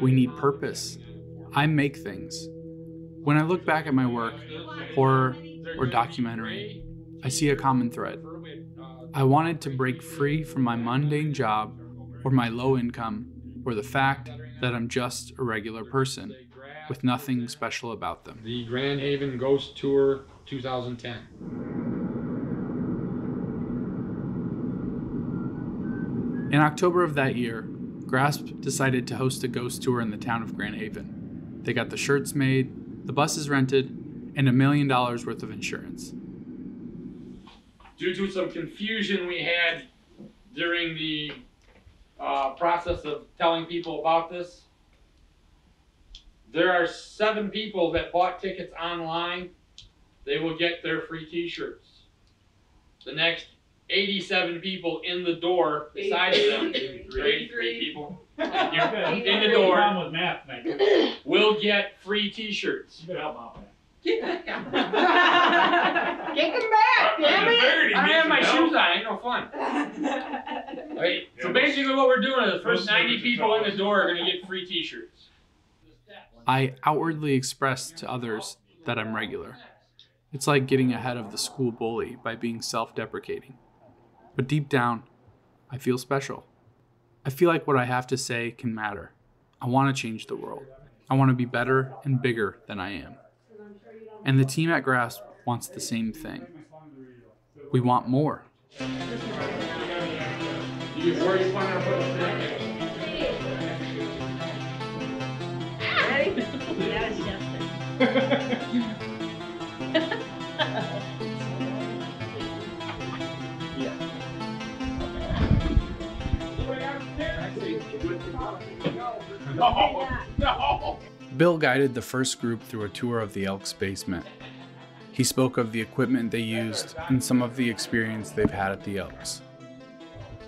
We need purpose. I make things. When I look back at my work, horror or documentary, I see a common thread. I wanted to break free from my mundane job or my low income or the fact that I'm just a regular person with nothing special about them. The Grand Haven Ghost Tour 2010. In October of that year, Grasp decided to host a ghost tour in the town of Grand Haven. They got the shirts made, the buses rented, and a million dollars worth of insurance. Due to some confusion we had during the uh, process of telling people about this, there are seven people that bought tickets online. They will get their free T-shirts. The next 87 people in the door beside them, 83 people in the door with math, man. will get free T-shirts. You better help out, man. Kick them back, damn it! I have my shoes on. Ain't no fun. Okay, so basically, what we're doing is the first 90 people in the door are gonna get free T-shirts. I outwardly express to others that I'm regular. It's like getting ahead of the school bully by being self deprecating. But deep down, I feel special. I feel like what I have to say can matter. I want to change the world. I want to be better and bigger than I am. And the team at Grasp wants the same thing. We want more. Justin. No, no. Bill guided the first group through a tour of the Elks basement. He spoke of the equipment they used and some of the experience they've had at the Elks.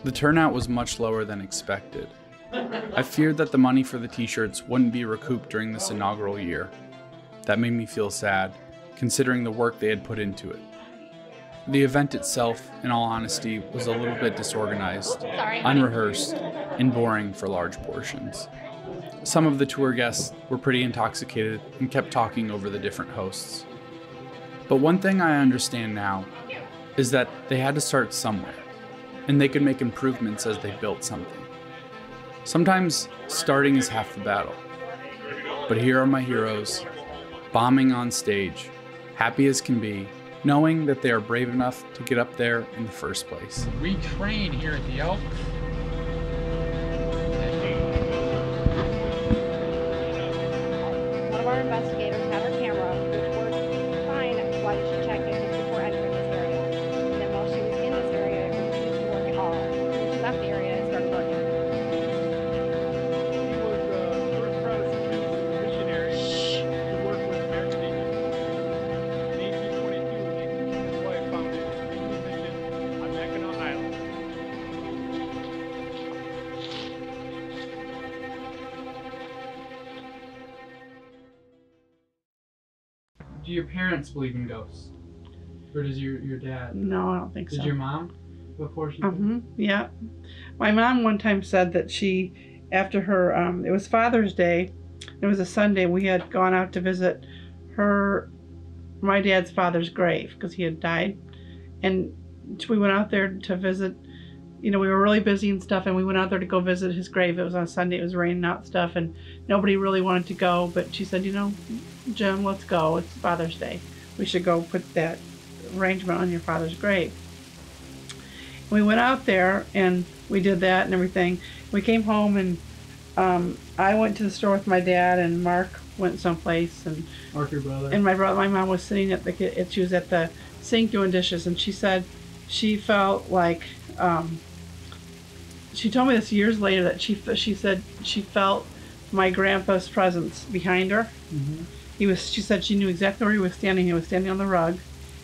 The turnout was much lower than expected. I feared that the money for the t shirts wouldn't be recouped during this inaugural year. That made me feel sad, considering the work they had put into it. The event itself, in all honesty, was a little bit disorganized, unrehearsed, and boring for large portions. Some of the tour guests were pretty intoxicated and kept talking over the different hosts. But one thing I understand now is that they had to start somewhere, and they could make improvements as they built something. Sometimes starting is half the battle. But here are my heroes, bombing on stage, happy as can be, knowing that they are brave enough to get up there in the first place. We train here at the Elks. Do your parents believe in ghosts? Or does your, your dad? No, I don't think Did so. Did your mom? Before she hmm Yeah. My mom one time said that she, after her, um, it was Father's Day, it was a Sunday, we had gone out to visit her, my dad's father's grave because he had died. And we went out there to visit, you know, we were really busy and stuff, and we went out there to go visit his grave. It was on Sunday, it was raining out and stuff, and nobody really wanted to go, but she said, you know, Jim, let's go. It's Father's Day. We should go put that arrangement on your father's grave we went out there and we did that and everything. We came home and um, I went to the store with my dad and Mark went someplace and Mark, your brother. and my brother, my mom was sitting at the she was at the sink doing dishes and she said she felt like um, she told me this years later that she she said she felt my grandpa's presence behind her. Mhm. He was. She said she knew exactly where he was standing. He was standing on the rug,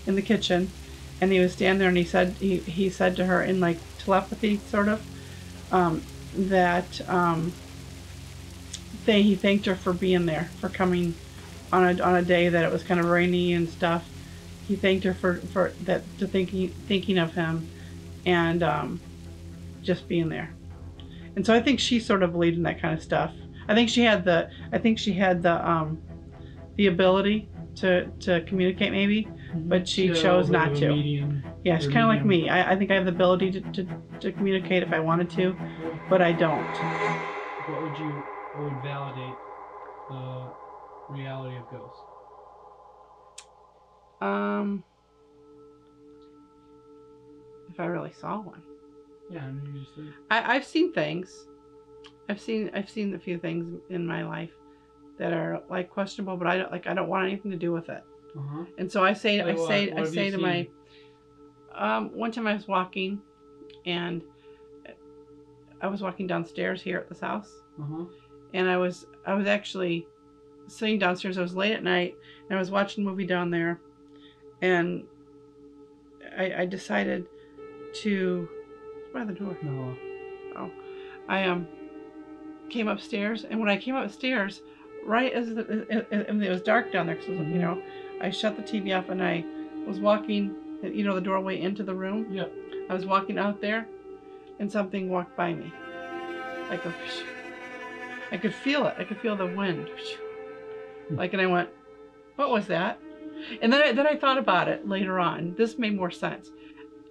in the kitchen, and he was standing there. And he said he he said to her in like telepathy, sort of, um, that um, they, he thanked her for being there, for coming on a on a day that it was kind of rainy and stuff. He thanked her for for that to thinking thinking of him, and um, just being there. And so I think she sort of believed in that kind of stuff. I think she had the I think she had the um, the ability to to communicate maybe, but she chose not bit of a to. yeah, she's kind of like me. I, I think I have the ability to, to, to communicate if I wanted to, but I don't. What would you what would validate the reality of ghosts? Um, if I really saw one. Yeah, I mean, you just like, I, I've seen things. I've seen I've seen a few things in my life that are like questionable, but I don't like I don't want anything to do with it. uh-huh. And so I say Like I what? say What I say to my um one time I was walking and I was walking downstairs here at this house Uh-huh. and I was I was actually sitting downstairs. I was late at night and I was watching a movie down there and I, I decided to by the door. No. Oh, I um came upstairs, and when I came upstairs, right as the, it, it, was dark down there, because you know, I shut the TV off and I was walking, you know, the doorway into the room. Yep. I was walking out there, and something walked by me, like a. I could feel it. I could feel the wind. Hmm. Like, and I went, "What was that?" And then I, then I thought about it later on. This made more sense.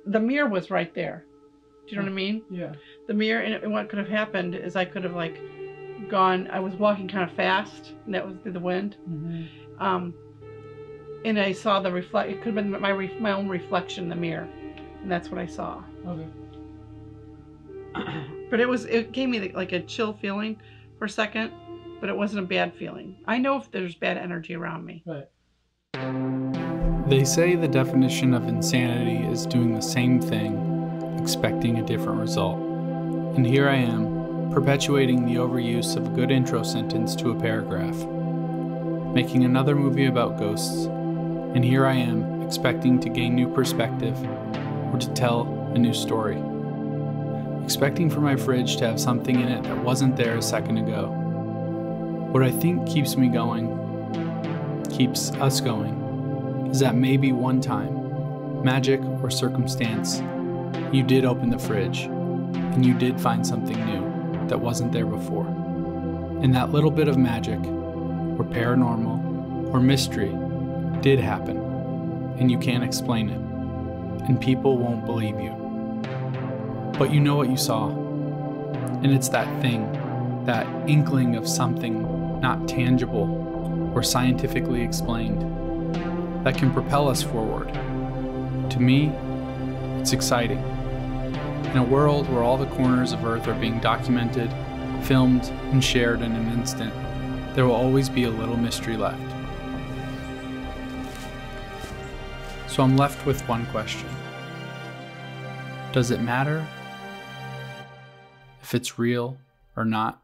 The mirror was right there. Do you know what I hmm. mean? Yeah. The mirror, and, and what could have happened is I could have like gone. I was walking kind of fast, and that was through the wind. Mm-hmm. Um, and I saw the reflect. It could have been my ref- my own reflection in the mirror, and that's what I saw. Okay. But it was it gave me like a chill feeling for a second, but it wasn't a bad feeling. I know if there's bad energy around me. Right. They say the definition of insanity is doing the same thing, expecting a different result. And here I am, perpetuating the overuse of a good intro sentence to a paragraph. Making another movie about ghosts, and here I am, expecting to gain new perspective or to tell a new story. Expecting for my fridge to have something in it that wasn't there a second ago. What I think keeps me going, keeps us going, is that maybe one time, magic or circumstance, you did open the fridge and you did find something new that wasn't there before. And that little bit of magic, or paranormal, or mystery did happen, and you can't explain it, and people won't believe you. But you know what you saw, and it's that thing, that inkling of something not tangible or scientifically explained that can propel us forward. To me, it's exciting. In a world where all the corners of Earth are being documented, filmed, and shared in an instant, there will always be a little mystery left. So I'm left with one question Does it matter if it's real or not?